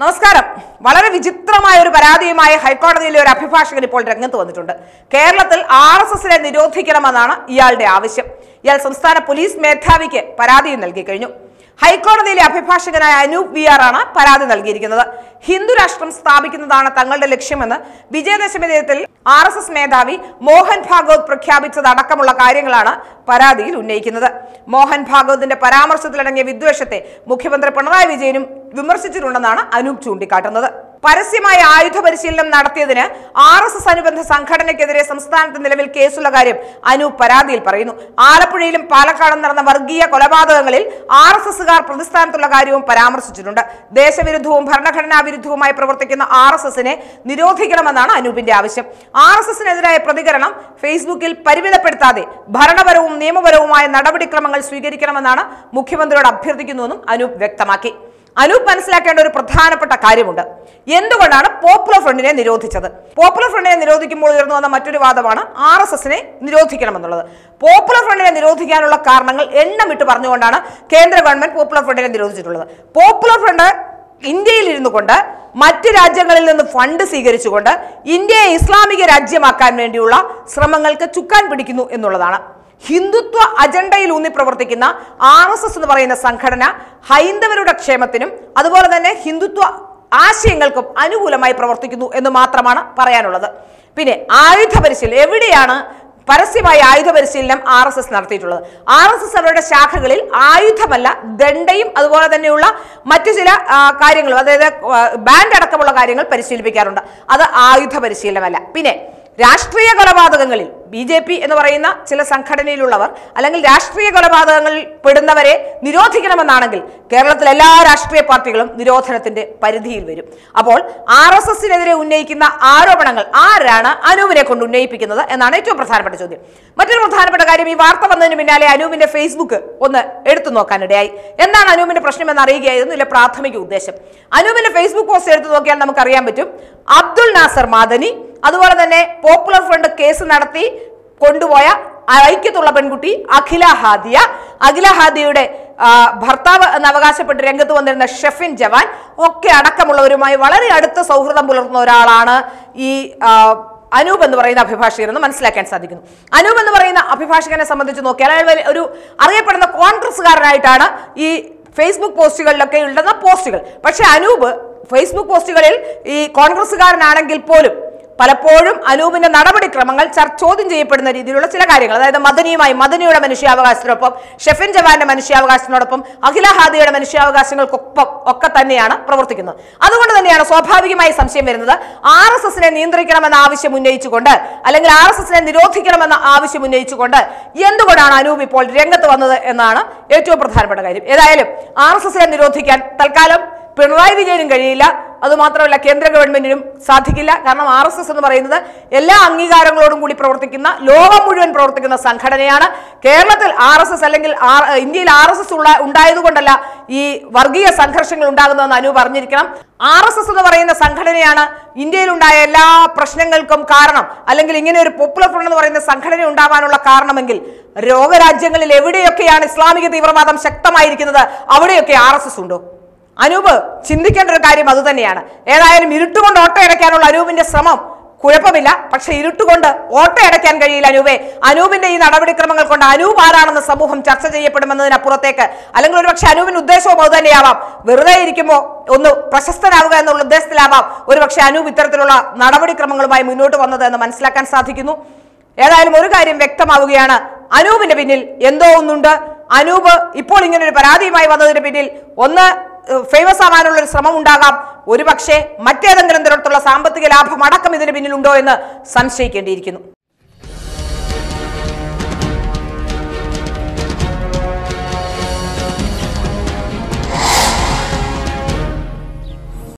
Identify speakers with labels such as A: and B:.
A: നമസ്കാരം. വളരെ വിചിത്രമായ ഒരു പരാതിയുമായി ഹൈക്കോടതിയിലെ ഒരു അഭിഭാഷകൻ ഇപ്പോൾ രംഗത്ത് വന്നിട്ടുണ്ട്. കേരളത്തിൽ ആർ എസ് എസിനെ നിരോധിക്കണമെന്നാണ് ഇയാളുടെ ആവശ്യം. ഇയാൾ സംസ്ഥാന പോലീസ് മേധാവിക്ക് പരാതിയും നൽകി കഴിഞ്ഞു. ഹൈക്കോടതിയിലെ അഭിഭാഷകനായ അനൂപ് വി ആർ ആണ് പരാതി നൽകിയിരിക്കുന്നത്. ഹിന്ദു രാഷ്ട്രം സ്ഥാപിക്കുന്നതാണ് തങ്ങളുടെ ലക്ഷ്യമെന്ന് വിജയദശമി ദിനത്തിൽ ആർ എസ് എസ് മേധാവി മോഹൻ ഭാഗവത് പ്രഖ്യാപിച്ചതടക്കമുള്ള കാര്യങ്ങളാണ് പരാതിയിൽ ഉന്നയിക്കുന്നത്. മോഹൻ ഭാഗവതിന്റെ പരാമർശത്തിലടങ്ങിയ വിദ്വേഷത്തെ മുഖ്യമന്ത്രി പിണറായി വിജയനും വിമർശിച്ചിട്ടുണ്ടെന്നാണ് അനൂപ് ചൂണ്ടിക്കാട്ടുന്നത്. പരസ്യമായ ആയുധ പരിശീലനം നടത്തിയതിന് ആർ എസ് എസ് അനുബന്ധ സംഘടനയ്ക്കെതിരെ സംസ്ഥാനത്ത് നിലവിൽ കേസുള്ള കാര്യം അനൂപ് പരാതിയിൽ പറയുന്നു. ആലപ്പുഴയിലും പാലക്കാടും നടന്ന വർഗീയ കൊലപാതകങ്ങളിൽ ആർ എസ് എസുകാർ പ്രതിസ്ഥാനത്തുള്ള കാര്യവും പരാമർശിച്ചിട്ടുണ്ട്. ദേശവിരുദ്ധവും ഭരണഘടനാ വിരുദ്ധവുമായി പ്രവർത്തിക്കുന്ന ആർ എസ് എസിനെ നിരോധിക്കണമെന്നാണ് അനൂപിന്റെ ആവശ്യം. ആർ എസ് എസിനെതിരായ പ്രതികരണം ഫേസ്ബുക്കിൽ പരിമിതപ്പെടുത്താതെ ഭരണപരവും നിയമപരവുമായ നടപടിക്രമങ്ങൾ സ്വീകരിക്കണമെന്നാണ് മുഖ്യമന്ത്രിയോട് അഭ്യർത്ഥിക്കുന്നുവെന്നും അനൂപ് വ്യക്തമാക്കി. അനൂപ് മനസ്സിലാക്കേണ്ട ഒരു പ്രധാനപ്പെട്ട കാര്യമുണ്ട്. എന്തുകൊണ്ടാണ് പോപ്പുലർ ഫ്രണ്ടിനെ നിരോധിച്ചത്? പോപ്പുലർ ഫ്രണ്ടിനെ നിരോധിക്കുമ്പോൾ ഉയർന്നു വന്ന മറ്റൊരു വാദമാണ് ആർ എസ് എസിനെ നിരോധിക്കണമെന്നുള്ളത്. പോപ്പുലർ ഫ്രണ്ടിനെ നിരോധിക്കാനുള്ള കാരണങ്ങൾ എണ്ണമിട്ട് പറഞ്ഞുകൊണ്ടാണ് കേന്ദ്ര ഗവൺമെന്റ് പോപ്പുലർ ഫ്രണ്ടിനെ നിരോധിച്ചിട്ടുള്ളത്. പോപ്പുലർ ഫ്രണ്ട് ഇന്ത്യയിൽ ഇരുന്നു കൊണ്ട് മറ്റ് രാജ്യങ്ങളിൽ നിന്ന് ഫണ്ട് സ്വീകരിച്ചുകൊണ്ട് ഇന്ത്യയെ ഇസ്ലാമിക രാജ്യമാക്കാൻ വേണ്ടിയുള്ള ശ്രമങ്ങൾക്ക് ചുക്കാൻ പിടിക്കുന്നു എന്നുള്ളതാണ്. ഹിന്ദുത്വ അജണ്ടയിൽ ഊന്നി പ്രവർത്തിക്കുന്ന ആർ എസ് എസ് എന്ന് പറയുന്ന സംഘടന ഹൈന്ദവരുടെ ക്ഷേമത്തിനും അതുപോലെ തന്നെ ഹിന്ദുത്വ ആശയങ്ങൾക്കും അനുകൂലമായി പ്രവർത്തിക്കുന്നു എന്ന് മാത്രമാണ് പറയാനുള്ളത്. പിന്നെ ആയുധ പരിശീലനം എവിടെയാണ് പരസ്യമായ ആയുധ പരിശീലനം ആർ എസ് എസ് നടത്തിയിട്ടുള്ളത്? ആർ എസ് എസ് അവരുടെ ശാഖകളിൽ ആയുധമല്ല ദണ്ഡയും അതുപോലെ തന്നെയുള്ള മറ്റു ചില കാര്യങ്ങളും അതായത് ബാൻഡ് അടക്കമുള്ള കാര്യങ്ങൾ പരിശീലിപ്പിക്കാറുണ്ട്. അത് ആയുധ പരിശീലനമല്ല. പിന്നെ രാഷ്ട്രീയ കൊലപാതകങ്ങളിൽ ബി ജെ പി എന്ന് പറയുന്ന ചില സംഘടനയിലുള്ളവർ അല്ലെങ്കിൽ രാഷ്ട്രീയ കൊലപാതകങ്ങളിൽ പെടുന്നവരെ നിരോധിക്കണമെന്നാണെങ്കിൽ കേരളത്തിലെ എല്ലാ രാഷ്ട്രീയ പാർട്ടികളും നിരോധനത്തിന്റെ പരിധിയിൽ വരും. അപ്പോൾ ആർ എസ് എസിനെതിരെ ഉന്നയിക്കുന്ന ആരോപണങ്ങൾ ആരാണ് അനൂപിനെ കൊണ്ട് ഉന്നയിപ്പിക്കുന്നത് എന്നാണ് ഏറ്റവും പ്രധാനപ്പെട്ട ചോദ്യം. മറ്റൊരു പ്രധാനപ്പെട്ട കാര്യം ഈ വാർത്ത വന്നതിന് പിന്നാലെ അനൂപിന്റെ ഫേസ്ബുക്ക് ഒന്ന് എടുത്തു നോക്കാനിടയായി. എന്താണ് അനൂപിന്റെ പ്രശ്നം എന്ന് അറിയുകയായിരുന്നു ഇല്ല പ്രാഥമിക ഉദ്ദേശം. അനൂപിന്റെ ഫേസ്ബുക്ക് പോസ്റ്റ് എടുത്തു നോക്കിയാൽ നമുക്കറിയാൻ പറ്റും. അബ്ദുൾ നാസർ മാദനി അതുപോലെ തന്നെ പോപ്പുലർ ഫ്രണ്ട് കേസ് നടത്തി കൊണ്ടുപോയ ഐക്യത്തുള്ള പെൺകുട്ടി അഖില ഹാദിയ. അഖില ഹാദിയുടെ ഭർത്താവ് എന്ന് അവകാശപ്പെട്ട് രംഗത്ത് വന്നിരുന്ന ഷെഫിൻ ജവാൻ ഒക്കെ അടക്കമുള്ളവരുമായി വളരെ അടുത്ത സൗഹൃദം പുലർത്തുന്ന ഒരാളാണ് ഈ അനൂപ് എന്ന് പറയുന്ന അഭിഭാഷകൻ എന്ന് മനസ്സിലാക്കാൻ സാധിക്കുന്നു. അനൂപ് എന്ന് പറയുന്ന അഭിഭാഷകനെ സംബന്ധിച്ച് നോക്കിയാൽ അയാൾ ഒരു അറിയപ്പെടുന്ന കോൺഗ്രസ്സുകാരനായിട്ടാണ് ഈ ഫേസ്ബുക്ക് പോസ്റ്റുകളിലൊക്കെ ഉണ്ടെന്ന പോസ്റ്റുകൾ. പക്ഷേ അനൂപ് ഫേസ്ബുക്ക് പോസ്റ്റുകളിൽ ഈ കോൺഗ്രസ്സുകാരനാണെങ്കിൽ പോലും പലപ്പോഴും അനൂപിന്റെ നടപടിക്രമങ്ങൾ ചോദ്യം ചെയ്യപ്പെടുന്ന രീതിയിലുള്ള ചില കാര്യങ്ങൾ. അതായത് മദനിയുമായി മദനിയുടെ മനുഷ്യാവകാശത്തിനൊപ്പം ഷെഫിൻ ജവാന്റെ മനുഷ്യാവകാശത്തിനോടൊപ്പം അഖില ഹാദിയുടെ മനുഷ്യാവകാശങ്ങൾക്കൊപ്പം ഒക്കെ തന്നെയാണ് പ്രവർത്തിക്കുന്നത്. അതുകൊണ്ട് തന്നെയാണ് സ്വാഭാവികമായി സംശയം വരുന്നത് ആർ എസ് എസിനെ നിയന്ത്രിക്കണമെന്ന ആവശ്യം ഉന്നയിച്ചുകൊണ്ട് അല്ലെങ്കിൽ ആർ എസ് എസിനെ നിരോധിക്കണമെന്ന ആവശ്യം ഉന്നയിച്ചുകൊണ്ട് എന്തുകൊണ്ടാണ് അനൂപ് ഇപ്പോൾ രംഗത്ത് വന്നത് എന്നാണ് ഏറ്റവും പ്രധാനപ്പെട്ട കാര്യം. ഏതായാലും ആർ എസ് എസിനെ നിരോധിക്കാൻ തൽക്കാലം പിണറായി വിജയനും കഴിയില്ല. അതുമാത്രമല്ല കേന്ദ്ര ഗവൺമെന്റിനും സാധിക്കില്ല. കാരണം ആർ എസ് എസ് എന്ന് പറയുന്നത് എല്ലാ അംഗീകാരങ്ങളോടും കൂടി പ്രവർത്തിക്കുന്ന ലോകം മുഴുവൻ പ്രവർത്തിക്കുന്ന സംഘടനയാണ്. കേരളത്തിൽ ആർ എസ് എസ് അല്ലെങ്കിൽ ഇന്ത്യയിൽ ആർ എസ് എസ് ഉള്ള ഉണ്ടായതുകൊണ്ടല്ല ഈ വർഗീയ സംഘർഷങ്ങൾ ഉണ്ടാകുന്നതെന്ന് അനു പറഞ്ഞിരിക്കണം. ആർ എസ് എസ് എന്ന് പറയുന്ന സംഘടനയാണ് ഇന്ത്യയിലുണ്ടായ എല്ലാ പ്രശ്നങ്ങൾക്കും കാരണം അല്ലെങ്കിൽ ഇങ്ങനെ ഒരു പോപ്പുലർ ഫ്രണ്ട് എന്ന് പറയുന്ന സംഘടന ഉണ്ടാവാനുള്ള കാരണമെങ്കിൽ രോഗരാജ്യങ്ങളിൽ എവിടെയൊക്കെയാണ് ഇസ്ലാമിക തീവ്രവാദം ശക്തമായിരിക്കുന്നത്? അവിടെയൊക്കെ ആർ എസ് എസ് ഉണ്ടോ? അനൂപ് ചിന്തിക്കേണ്ട ഒരു കാര്യം അതുതന്നെയാണ് ഏതായാലും ഇരുട്ടുകൊണ്ട് ഓട്ടോ അടയ്ക്കാനുള്ള അനൂപിന്റെ ശ്രമം കുഴപ്പമില്ല. പക്ഷെ ഇരുട്ടുകൊണ്ട് ഓട്ട അടയ്ക്കാൻ കഴിയില്ല അനൂപെ. അനൂപിന്റെ ഈ നടപടിക്രമങ്ങൾ കൊണ്ട് അനൂപ് ആരാണെന്ന് സമൂഹം ചർച്ച ചെയ്യപ്പെടുമെന്നതിനപ്പുറത്തേക്ക് അല്ലെങ്കിൽ ഒരുപക്ഷെ അനൂപിന്റെ ഉദ്ദേശവും അത് തന്നെയാവാം. വെറുതെ ഇരിക്കുമ്പോൾ ഒന്ന് പ്രശസ്തനാവുക എന്നുള്ള ഉദ്ദേശത്തിലാവാം. ഒരുപക്ഷെ അനൂപ് ഇത്തരത്തിലുള്ള നടപടിക്രമങ്ങളുമായി മുന്നോട്ട് വന്നത് എന്ന് മനസ്സിലാക്കാൻ സാധിക്കുന്നു. ഏതായാലും ഒരു കാര്യം വ്യക്തമാവുകയാണ്. അനൂപിന്റെ പിന്നിൽ എന്തോ ഒന്നുണ്ട്. അനൂപ് ഇപ്പോൾ ഇങ്ങനെ ഒരു പരാതിയുമായി വന്നതിന് പിന്നിൽ ഒന്ന് ഫേമസ് ആവാനുള്ള ഒരു ശ്രമം ഉണ്ടാകാം. ഒരുപക്ഷെ മറ്റേതെങ്കിലും തരത്തിലുള്ള സാമ്പത്തിക ലാഭം അടക്കം ഇതിന് പിന്നിലുണ്ടോ എന്ന് സംശയിക്കേണ്ടിയിരിക്കുന്നു.